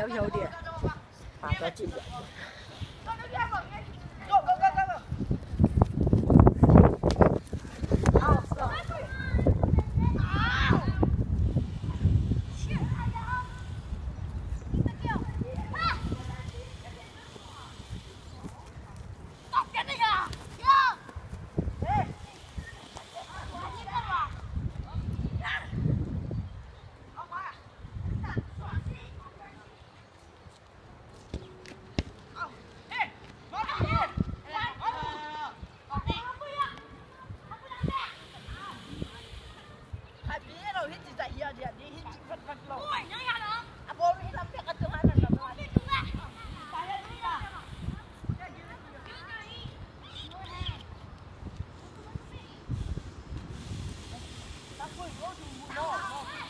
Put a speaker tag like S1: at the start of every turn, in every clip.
S1: 小小的，把它记。会，我。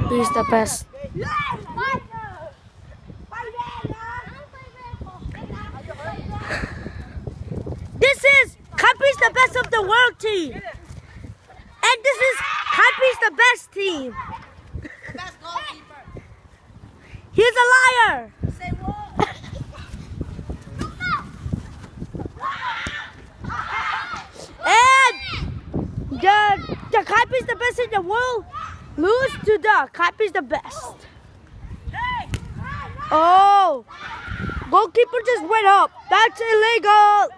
S2: Cappy is the best. This is Cappy is the best of the world team. And this is Cappy is the best team. He's a liar. And the the is the best in the world. Lose to the Cappy is the best. Oh, goalkeeper just went up. That's illegal.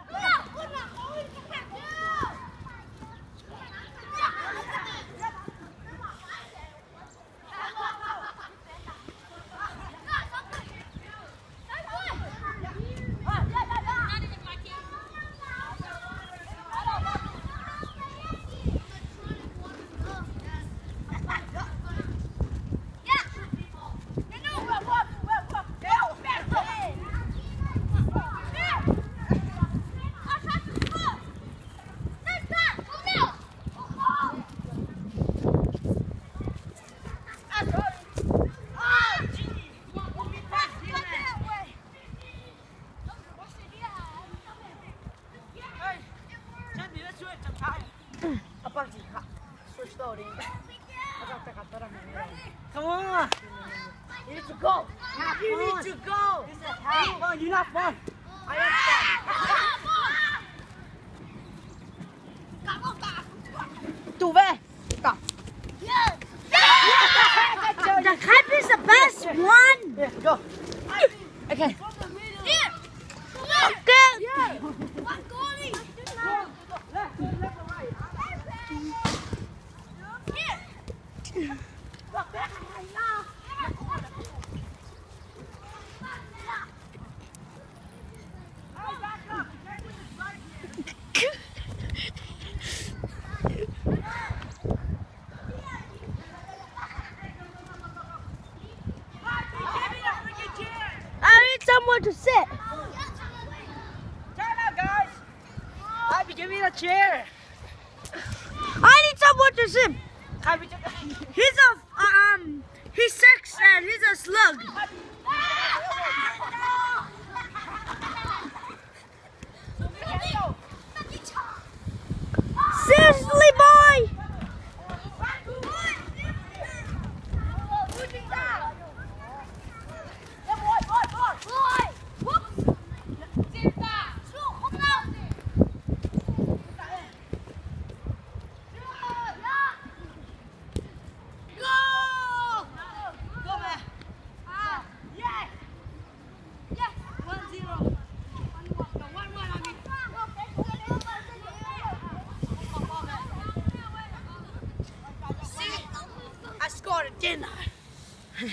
S2: 자.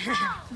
S1: here.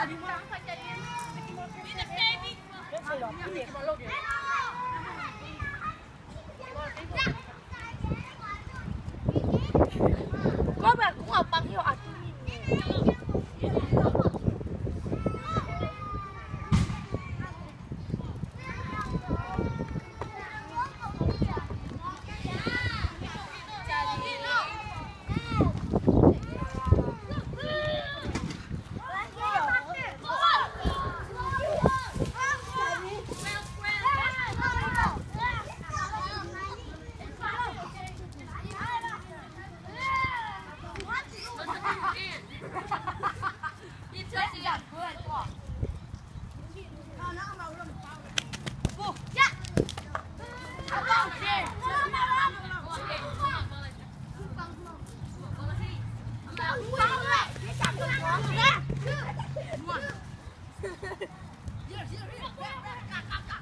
S2: Thank you.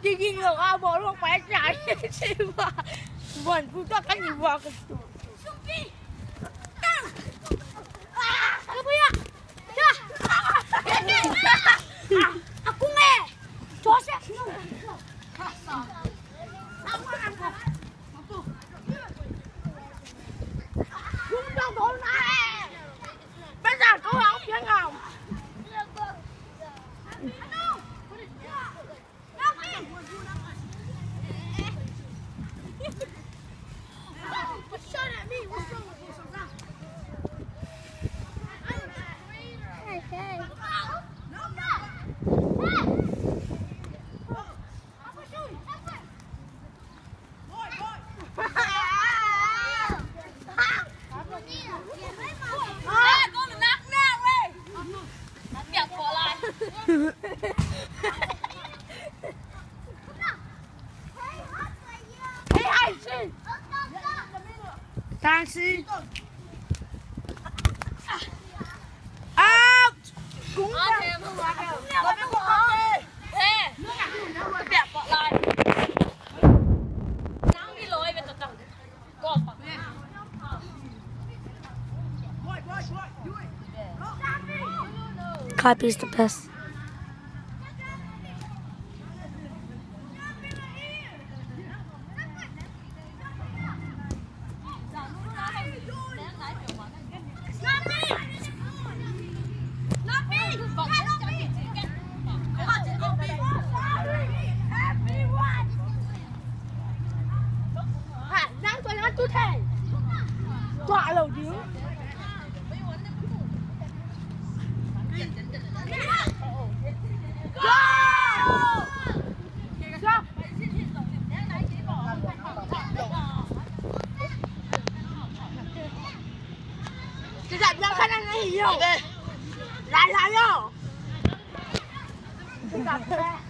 S2: Chị nhìn được ao bộ luôn phải chạy Chị mà Mình phụ trách cái gì vật
S3: Aku
S4: nge Jose
S2: Kasar Sama aku Aku Kung dong dong
S4: Copy's the best.
S2: Tọa lầu chứ
S1: Yeah.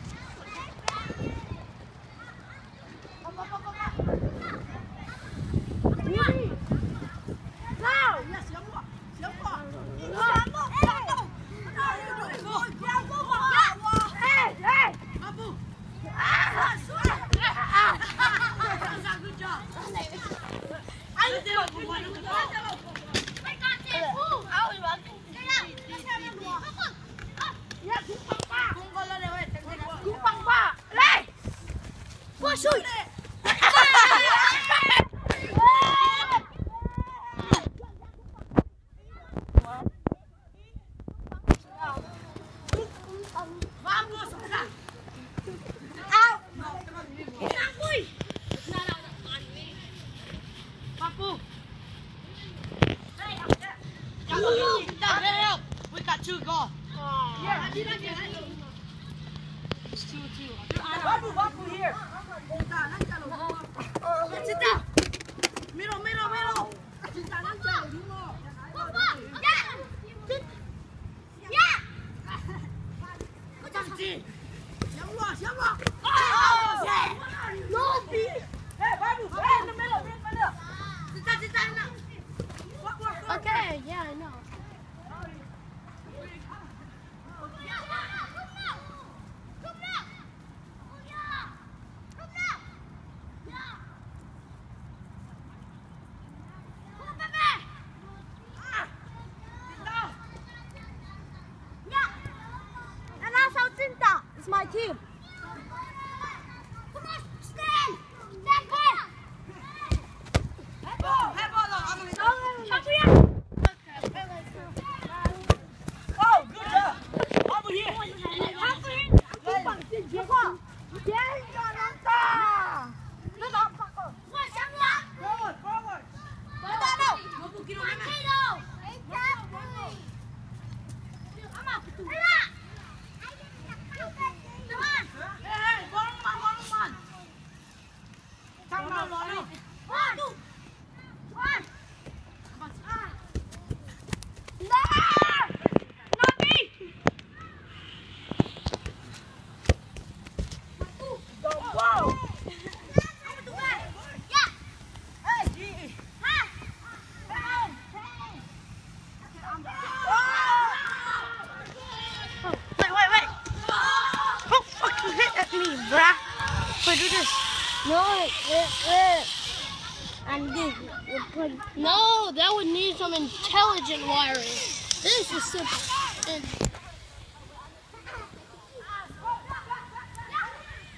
S2: Shui!
S1: We got two go. Yeah, I did not get it. It's two, two. Babu, Babu here. Sit down. Middle, middle, middle. G. Siapa, siapa? Oh,
S2: And this. No,
S4: that would need some intelligent wiring. This is simple. And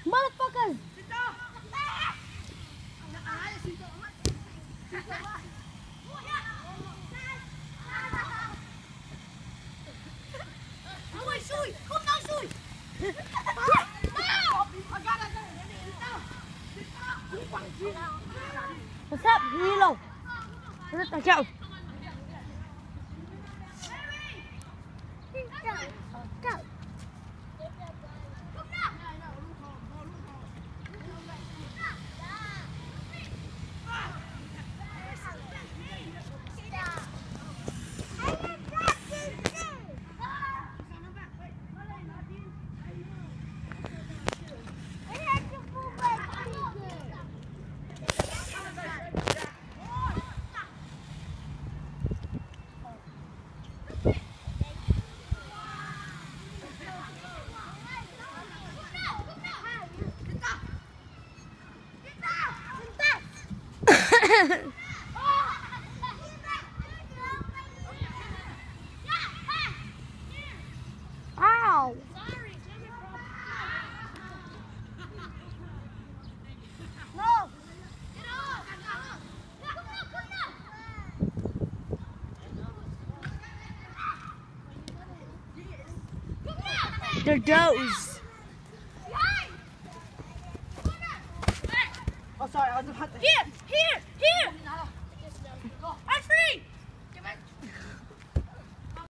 S2: Motherfucker. What's up, Nilo? Rất là chậm. They're does.